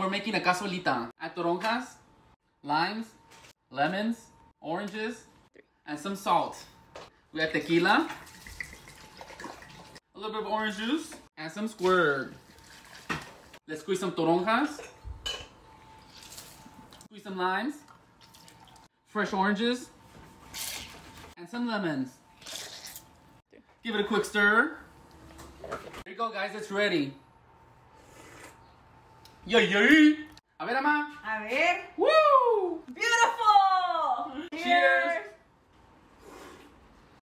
we're making a cazuelita. Add toronjas, limes, lemons, oranges, and some salt. We add tequila, a little bit of orange juice, and some squirt. Let's squeeze some toronjas, squeeze some limes, fresh oranges, and some lemons. Give it a quick stir. There you go, guys. It's ready. Yay, yay! A ver, Ama. A ver.